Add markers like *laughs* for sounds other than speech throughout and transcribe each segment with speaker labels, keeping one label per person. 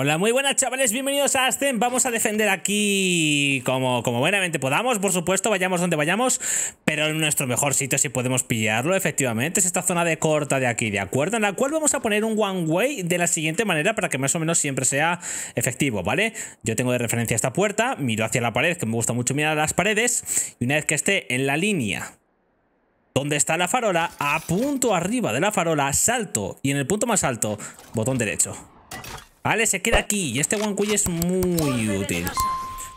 Speaker 1: Hola, muy buenas chavales, bienvenidos a Ascen. Vamos a defender aquí como, como buenamente podamos, por supuesto, vayamos donde vayamos, pero en nuestro mejor sitio si podemos pillarlo, efectivamente, es esta zona de corta de aquí, ¿de acuerdo? En la cual vamos a poner un one way de la siguiente manera para que más o menos siempre sea efectivo, ¿vale? Yo tengo de referencia esta puerta, miro hacia la pared, que me gusta mucho mirar las paredes, y una vez que esté en la línea donde está la farola, a punto arriba de la farola, salto, y en el punto más alto, botón derecho. Vale, se queda aquí. Y este One es muy útil.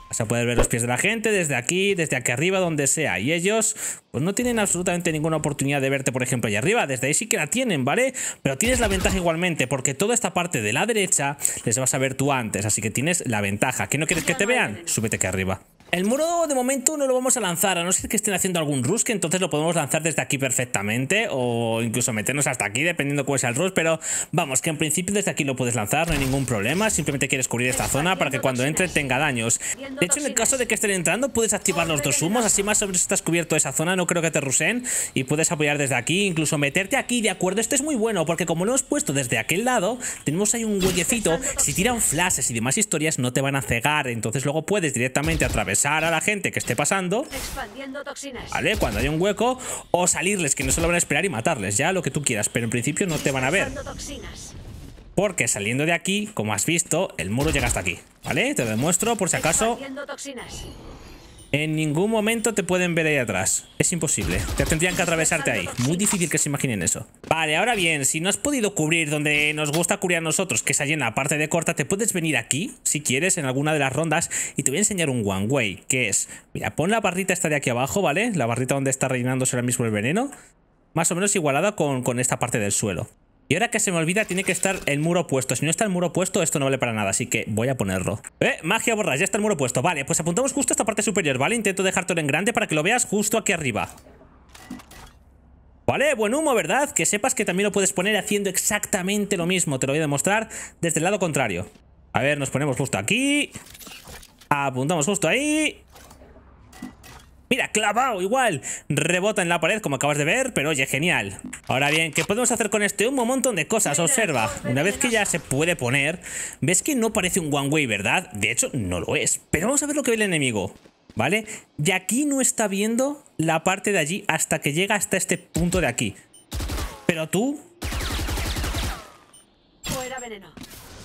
Speaker 1: Vas a poder ver los pies de la gente desde aquí, desde aquí arriba, donde sea. Y ellos, pues no tienen absolutamente ninguna oportunidad de verte, por ejemplo, allá arriba. Desde ahí sí que la tienen, ¿vale? Pero tienes la ventaja igualmente, porque toda esta parte de la derecha les vas a ver tú antes. Así que tienes la ventaja. ¿Qué no quieres que te vean? Súbete aquí arriba. El muro de momento no lo vamos a lanzar, a no ser que estén haciendo algún rush, que entonces lo podemos lanzar desde aquí perfectamente, o incluso meternos hasta aquí, dependiendo cuál sea el rush, pero vamos, que en principio desde aquí lo puedes lanzar, no hay ningún problema, simplemente quieres cubrir esta zona para que cuando entre tenga daños. De hecho, en el caso de que estén entrando, puedes activar los dos humos, así más menos estás cubierto esa zona, no creo que te rusen, y puedes apoyar desde aquí, incluso meterte aquí, ¿de acuerdo? Este es muy bueno, porque como lo hemos puesto desde aquel lado, tenemos ahí un huellecito, si tiran flashes y demás historias no te van a cegar, entonces luego puedes directamente atravesar a la gente que esté pasando, ¿vale? Cuando haya un hueco, o salirles, que no se lo van a esperar y matarles, ya lo que tú quieras, pero en principio no te van a ver. Porque saliendo de aquí, como has visto, el muro llega hasta aquí, ¿vale? Te lo demuestro por si acaso en ningún momento te pueden ver ahí atrás. Es imposible. Te tendrían que atravesarte ahí. Muy difícil que se imaginen eso. Vale, ahora bien, si no has podido cubrir donde nos gusta cubrir a nosotros, que es allí en la parte de corta, te puedes venir aquí, si quieres, en alguna de las rondas, y te voy a enseñar un one way, que es, mira, pon la barrita esta de aquí abajo, ¿vale? La barrita donde está rellenándose ahora mismo el veneno, más o menos igualada con, con esta parte del suelo. Y ahora que se me olvida, tiene que estar el muro puesto. Si no está el muro puesto, esto no vale para nada, así que voy a ponerlo. Eh, magia borrar, ya está el muro puesto. Vale, pues apuntamos justo a esta parte superior, ¿vale? Intento dejártelo en grande para que lo veas justo aquí arriba. Vale, buen humo, ¿verdad? Que sepas que también lo puedes poner haciendo exactamente lo mismo. Te lo voy a demostrar desde el lado contrario. A ver, nos ponemos justo aquí. Apuntamos justo ahí. Mira, clavado, igual. Rebota en la pared, como acabas de ver, pero oye, genial. Ahora bien, ¿qué podemos hacer con este? Un montón de cosas, observa. Una vez que ya se puede poner, ves que no parece un one way, ¿verdad? De hecho, no lo es. Pero vamos a ver lo que ve el enemigo. ¿Vale? Y aquí no está viendo la parte de allí hasta que llega hasta este punto de aquí. Pero tú... Fuera veneno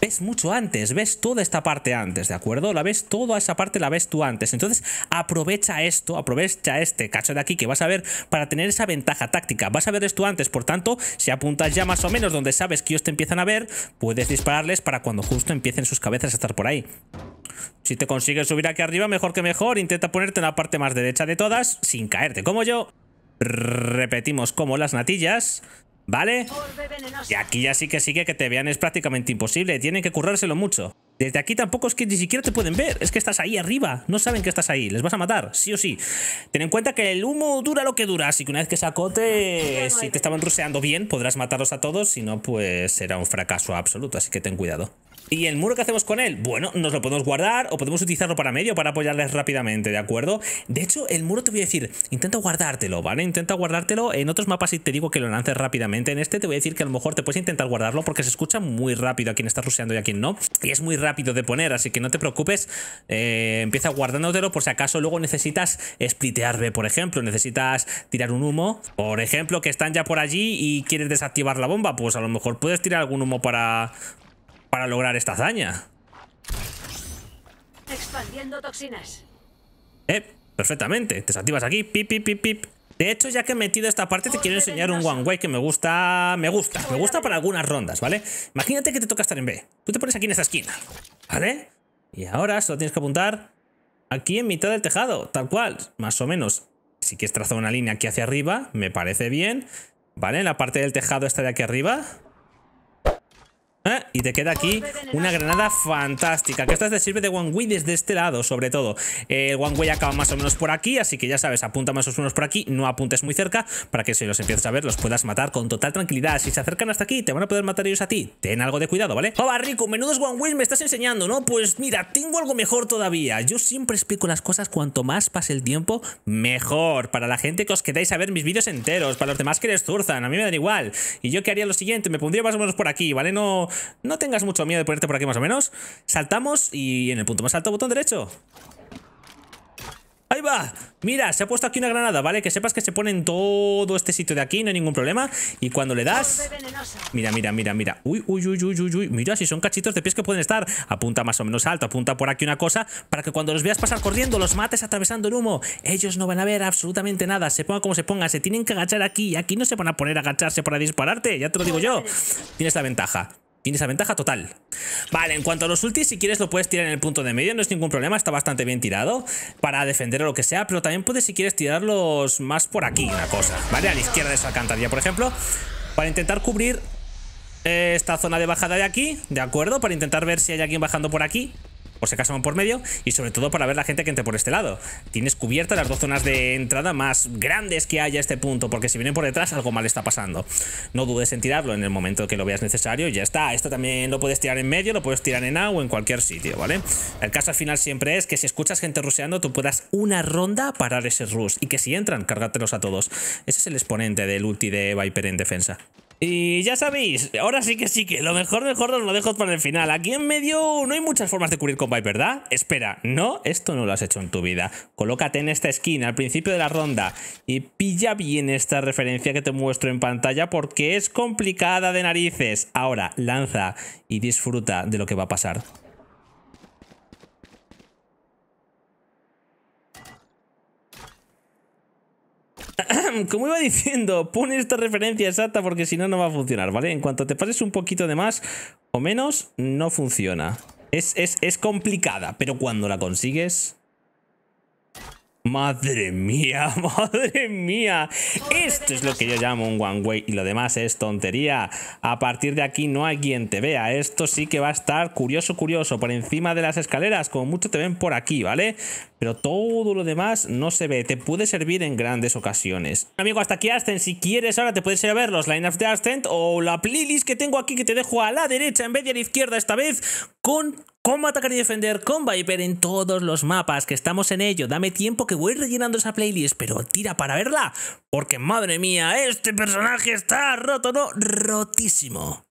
Speaker 1: ves mucho antes, ves toda esta parte antes, ¿de acuerdo? La ves, toda esa parte la ves tú antes. Entonces, aprovecha esto, aprovecha este cacho de aquí que vas a ver para tener esa ventaja táctica. Vas a ver esto antes, por tanto, si apuntas ya más o menos donde sabes que ellos te empiezan a ver, puedes dispararles para cuando justo empiecen sus cabezas a estar por ahí. Si te consigues subir aquí arriba, mejor que mejor. Intenta ponerte en la parte más derecha de todas, sin caerte como yo. Repetimos como las natillas. ¿Vale? Y aquí ya sí que sigue que te vean es prácticamente imposible. Tienen que currárselo mucho. Desde aquí tampoco es que ni siquiera te pueden ver. Es que estás ahí arriba. No saben que estás ahí. Les vas a matar, sí o sí. Ten en cuenta que el humo dura lo que dura. Así que una vez que se acote, si te estaban ruseando bien, podrás matarlos a todos. Si no, pues será un fracaso absoluto. Así que ten cuidado. ¿Y el muro que hacemos con él? Bueno, nos lo podemos guardar o podemos utilizarlo para medio para apoyarles rápidamente, ¿de acuerdo? De hecho, el muro te voy a decir, intenta guardártelo, ¿vale? Intenta guardártelo. En otros mapas y te digo que lo lances rápidamente. En este te voy a decir que a lo mejor te puedes intentar guardarlo porque se escucha muy rápido a quien está ruseando y a quien no. Y es muy rápido de poner, así que no te preocupes. Eh, empieza guardándotelo por si acaso luego necesitas splitear B, por ejemplo. Necesitas tirar un humo. Por ejemplo, que están ya por allí y quieres desactivar la bomba. Pues a lo mejor puedes tirar algún humo para para lograr esta hazaña. Expandiendo toxinas. Eh, perfectamente. Te desactivas aquí. Pip, pip, pip, pip. De hecho, ya que he metido esta parte, te quiero enseñar un one way que me gusta. Me gusta. Me gusta para algunas rondas, ¿vale? Imagínate que te toca estar en B. Tú te pones aquí en esta esquina. ¿Vale? Y ahora solo tienes que apuntar aquí en mitad del tejado. Tal cual. Más o menos. Si quieres trazar una línea aquí hacia arriba, me parece bien. ¿Vale? En la parte del tejado está de aquí arriba. ¿Eh? Y te queda aquí una granada fantástica. Que esta te sirve de one way desde este lado, sobre todo. El one way acaba más o menos por aquí, así que ya sabes, apunta más o menos por aquí. No apuntes muy cerca para que si los empiezas a ver los puedas matar con total tranquilidad. Si se acercan hasta aquí, te van a poder matar ellos a ti. Ten algo de cuidado, ¿vale? ¡Oh, Rico! Menudos one ways me estás enseñando, ¿no? Pues mira, tengo algo mejor todavía. Yo siempre explico las cosas cuanto más pase el tiempo, mejor. Para la gente que os quedáis a ver mis vídeos enteros. Para los demás que les zurzan, a mí me dan igual. Y yo que haría lo siguiente, me pondría más o menos por aquí, ¿vale? No no tengas mucho miedo de ponerte por aquí más o menos. Saltamos y en el punto más alto, botón derecho. ¡Ahí va! Mira, se ha puesto aquí una granada, ¿vale? Que sepas que se pone en todo este sitio de aquí, no hay ningún problema. Y cuando le das... Mira, mira, mira, mira. Uy, uy, uy, uy, uy, uy. Mira, si son cachitos de pies que pueden estar. Apunta más o menos alto, apunta por aquí una cosa para que cuando los veas pasar corriendo, los mates atravesando el humo. Ellos no van a ver absolutamente nada. Se ponga como se ponga, se tienen que agachar aquí. Y aquí no se van a poner a agacharse para dispararte, ya te lo digo yo. Tienes la ventaja. Tienes la ventaja total. Vale, en cuanto a los ultis, si quieres lo puedes tirar en el punto de medio, no es ningún problema, está bastante bien tirado para defender o lo que sea, pero también puedes si quieres tirarlos más por aquí, una cosa, ¿vale? A la izquierda de esa alcantarilla, por ejemplo, para intentar cubrir eh, esta zona de bajada de aquí, ¿de acuerdo? Para intentar ver si hay alguien bajando por aquí por si acaso por medio, y sobre todo para ver la gente que entre por este lado. Tienes cubiertas las dos zonas de entrada más grandes que haya a este punto, porque si vienen por detrás algo mal está pasando. No dudes en tirarlo en el momento que lo veas necesario, y ya está. Esto también lo puedes tirar en medio, lo puedes tirar en A o en cualquier sitio, ¿vale? El caso al final siempre es que si escuchas gente ruseando, tú puedas una ronda parar ese rush, y que si entran, cárgatelos a todos. Ese es el exponente del ulti de Viper en defensa. Y ya sabéis, ahora sí que sí que lo mejor mejor os lo dejo para el final. Aquí en medio no hay muchas formas de cubrir con Viper, ¿verdad? Espera, no, esto no lo has hecho en tu vida. Colócate en esta esquina al principio de la ronda y pilla bien esta referencia que te muestro en pantalla porque es complicada de narices. Ahora, lanza y disfruta de lo que va a pasar. *clears throat* como iba diciendo, pon esta referencia exacta porque si no, no va a funcionar, ¿vale? En cuanto te pases un poquito de más o menos, no funciona. Es, es, es complicada, pero cuando la consigues... Madre mía, *laughs* madre mía. Esto es lo que yo llamo un one way y lo demás es tontería. A partir de aquí no hay quien te vea. Esto sí que va a estar curioso, curioso. Por encima de las escaleras, como mucho te ven por aquí, ¿vale? Pero todo lo demás no se ve. Te puede servir en grandes ocasiones. Amigo, hasta aquí Ascent. Si quieres, ahora te puedes ir a ver los lineups de Ascent o la playlist que tengo aquí que te dejo a la derecha en vez de a la izquierda esta vez con cómo atacar y defender con Viper en todos los mapas, que estamos en ello. Dame tiempo que voy rellenando esa playlist, pero tira para verla, porque madre mía, este personaje está roto, no, rotísimo.